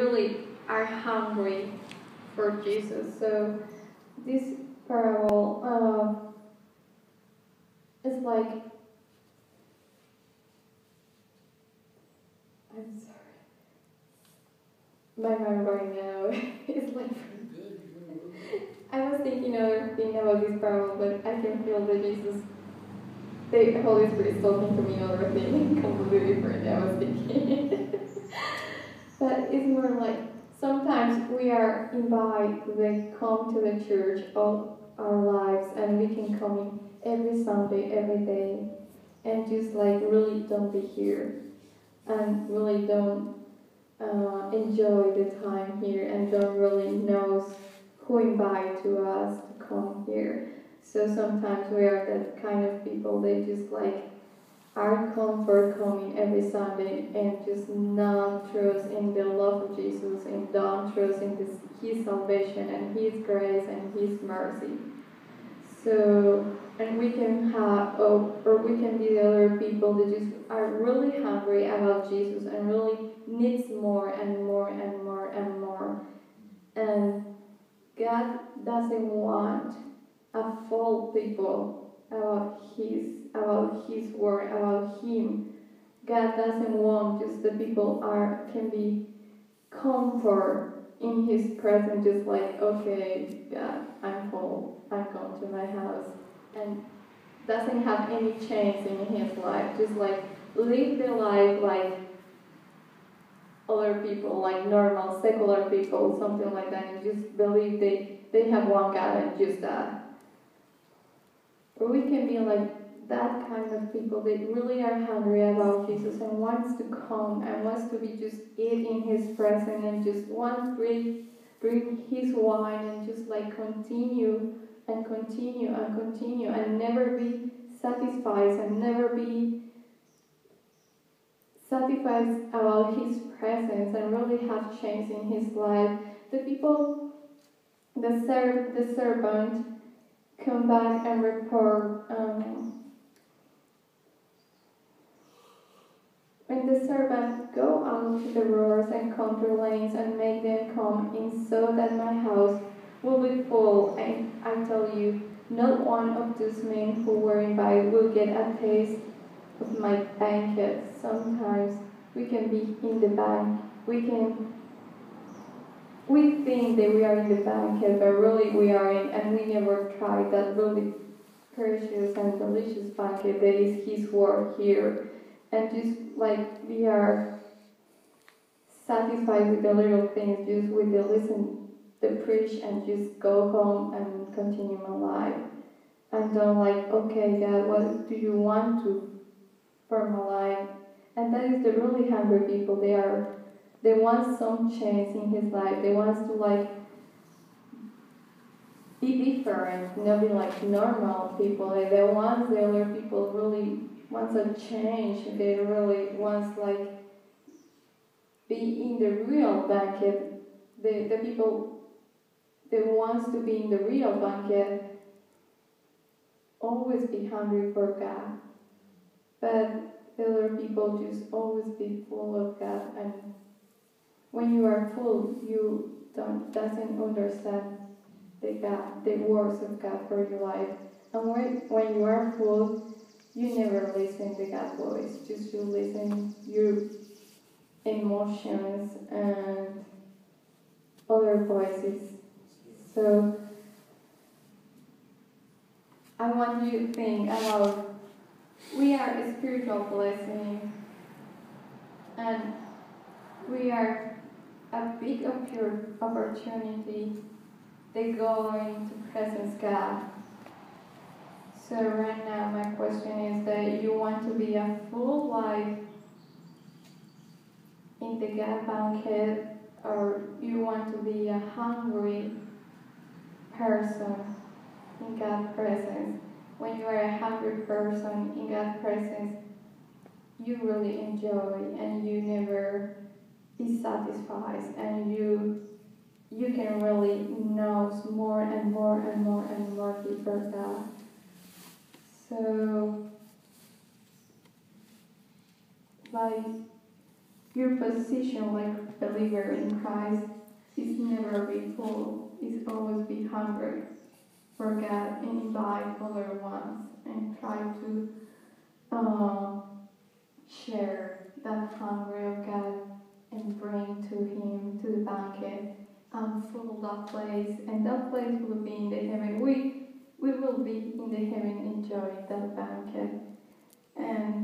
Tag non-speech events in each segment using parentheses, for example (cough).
really are hungry for Jesus. So this parable uh, is like I'm sorry. My mind right now (laughs) is like I was thinking other thing about this parable, but I can feel that Jesus the Holy Spirit is talking to me other thing (laughs) completely different I was thinking. (laughs) but it's more like sometimes we are invited to come to the church all our lives and we can come in every Sunday, every day and just like really don't be here and really don't uh, enjoy the time here and don't really know who invited to us to come here. So sometimes we are that kind of people they just like comfort coming every Sunday and just not trust in the love of Jesus and don't trust in this, His salvation and His grace and His mercy. So, and we can have, oh, or we can be the other people that just are really hungry about Jesus and really needs more and more and more and more. And God doesn't want a full people about his about his word about him. God doesn't want just the people are can be comfort in his presence just like okay god i'm full i'm going to my house. And doesn't have any change in his life just like live the life like other people like normal secular people something like that and just believe they they have one god and just that or we can be like that kind of people that really are hungry about Jesus and wants to come and wants to be just eat in his presence and just want to bring his wine and just like continue and continue and continue and never be satisfied and never be satisfied about his presence and really have change in his life. The people, the, ser- the servant, come back and report um, when the servant go out to the roads and country lanes and make them come in so that my house will be full and I tell you not one of those men who were invited will get a taste of my banquet. Sometimes we can be in the bank we can we think that we are in the banquet, but really we are in, and we never tried that really precious and delicious banquet that is His Word here. And just like we are satisfied with the little things, just with the listen, the preach, and just go home and continue my life. And don't like, okay, God, what do you want to for my life? And that is the really hungry people. They are they want some change in his life. They want us to like be different, not be like normal people. Like they want the other people really wants a change. They really wants like be in the real banquet. The the people that wants to be in the real banquet always be hungry for God. But the other people just always be full of God and when you are full, you don't doesn't understand the God, the words of God for your life. And when, when you are full, you never listen to God's voice. Just you listen your emotions and other voices. So I want you to think about we are a spiritual blessing and we are a big opportunity they go into presence God. So right now my question is that you want to be a full life in the God banquet or you want to be a hungry person in God's presence. When you are a hungry person in God's presence, you really enjoy and you never be satisfied and you you can really know more and more and more and more God. So like your position like believer in Christ is never be full, is always be hungry for God and invite other ones and try to uh, share that hunger of God and bring to Him to the banquet um, and fill that place. And that place will be in the heaven. We we will be in the heaven enjoying that banquet. And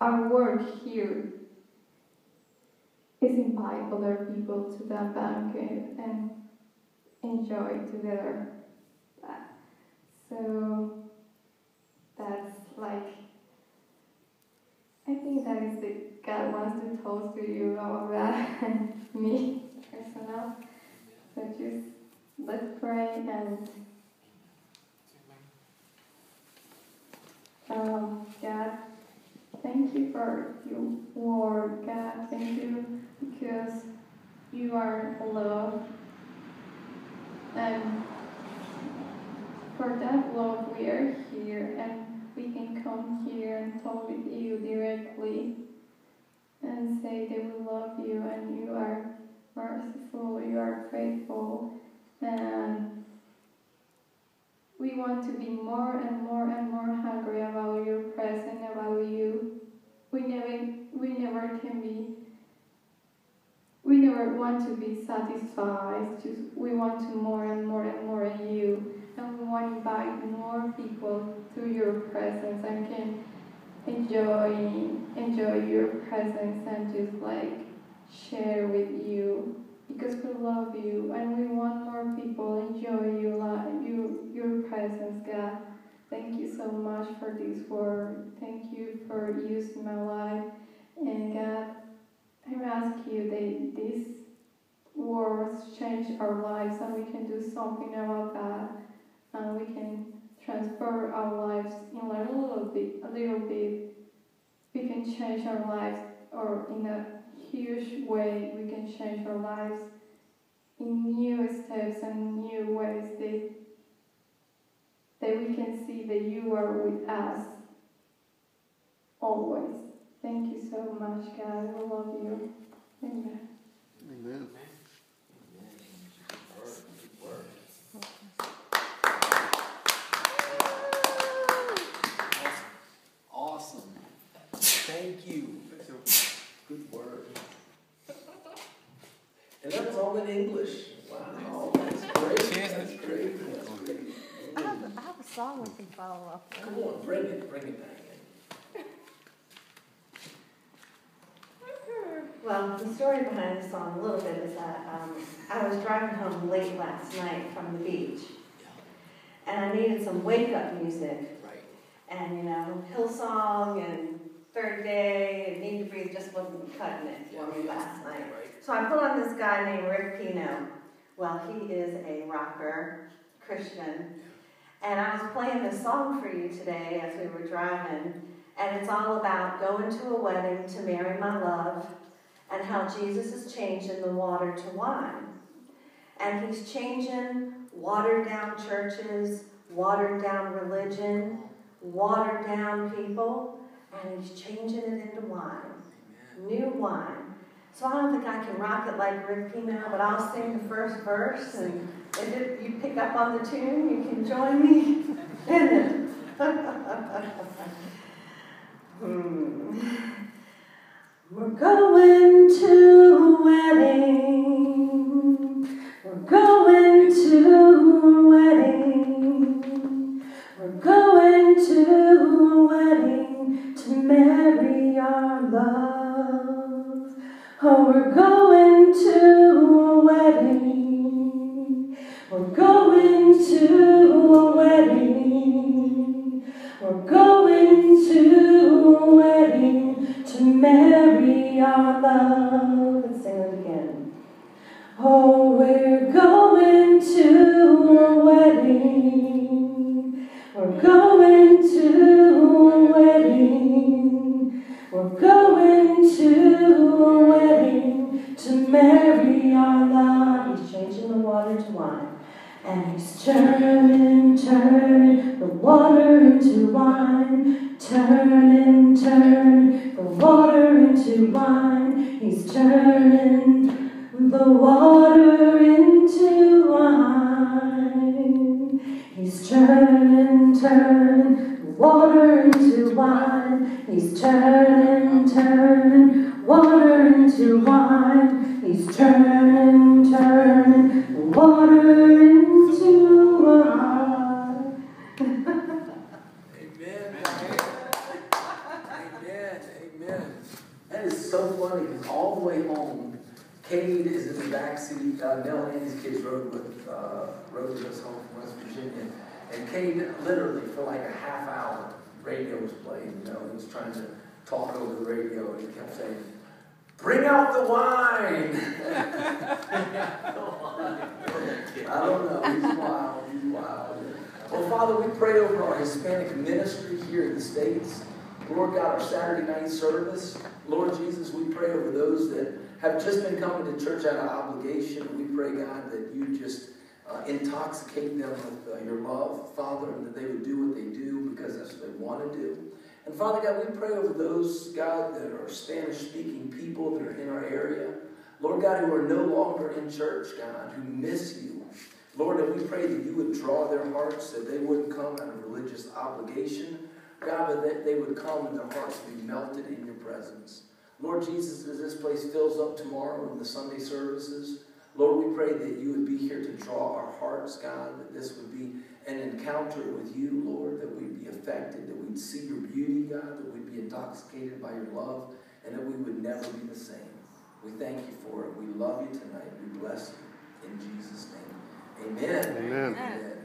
our work here is invite other people to that banquet and enjoy together. So that's like I think that is the God wants to talk to you about that and (laughs) me personal. So just let's pray and um, God, thank you for your word, God. Thank you because you are love. And for that love, we are here and we can come here and talk with you directly and say that we love you and you are merciful, you are faithful, and we want to be more and more and more hungry about your presence, about you. We never, we never can be. We never want to be satisfied. Just we want to more and more and more in you, want to invite more people to your presence and can enjoy enjoy your presence and just like share with you because we love you and we want more people enjoy your life, your your presence, God. Thank you so much for this word. Thank you for using my life. And God, I ask you that these words change our lives and we can do something about that. And we can transfer our lives in a little bit, a little bit. We can change our lives or in a huge way we can change our lives in new steps and new ways that, that we can see that you are with us always. Thank you so much, God. We love you. Amen. Amen. Awesome. Thank you. Good word. And that was all in English. That's great. That's great. I have, have a song we can follow up with. Come on, bring it, bring it back. Well, the story behind the song a little bit is that um, I was driving home late last night from the beach, and I needed some wake-up music. Right. And you know, Hillsong and Third Day and Need to Breathe just wasn't cutting it for me last night. Right. So I put on this guy named Rick Pino. Well, he is a rocker, Christian. And I was playing this song for you today as we were driving. And it's all about going to a wedding to marry my love and how Jesus is changing the water to wine. And he's changing watered down churches, watered down religion, watered down people, and he's changing it into wine. New wine. So I don't think I can rock it like Rick Pino, but I'll sing the first verse, and if it, you pick up on the tune, you can join me in (laughs) it. hmm. We're going to a wedding. We're going water into wine. He's turning, turning water into wine. He's turning, turning water into wine. He's turning, turning water into wine. (laughs) Amen. Amen. Amen. That is so funny because all the way home, Cade is in the back seat. Uh, Nell and his kids rode with uh, rode with us home from West Virginia, and Cade literally for like a half hour, radio was playing. You know, he was trying to talk over the radio, and he kept saying, "Bring out the wine." (laughs) I don't know. He's wild. He's wild. Well, Father, we pray over our Hispanic ministry here in the States. Lord God, our Saturday night service. Lord Jesus, we pray over those that have just been coming to church out of obligation. We pray, God, that you just uh, intoxicate them with uh, your love, Father, and that they would do what they do because that's what they want to do. And Father God, we pray over those, God, that are Spanish speaking people that are in our area. Lord God, who are no longer in church, God, who miss you. Lord, and we pray that you would draw their hearts, that they wouldn't come out of religious obligation, God, but that they would come and their hearts would be melted in your presence. Lord Jesus, as this place fills up tomorrow in the Sunday services, Lord, we pray that you would be here to draw our hearts, God, that this would be an encounter with you, Lord, that we'd be affected, that we'd see your beauty, God, that we'd be intoxicated by your love, and that we would never be the same. We thank you for it. We love you tonight. We bless you. In Jesus' name. Amen. Amen. Amen.